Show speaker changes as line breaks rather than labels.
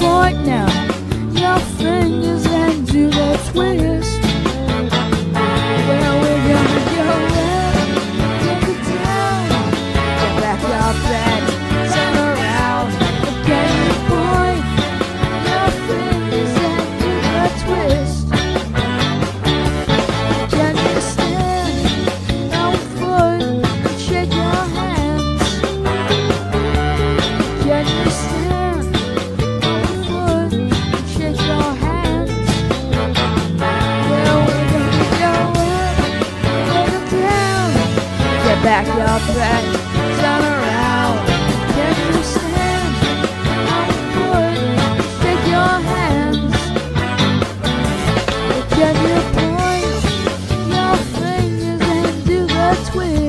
right now. Your fingers and do the twist. Where go take down, get back your back, turn around, your point. Fingers and do the twist. Can you stand foot shake your hands? Can you back up and turn around. Can you stand? I would stick your hands. Can you point your fingers and do the twist?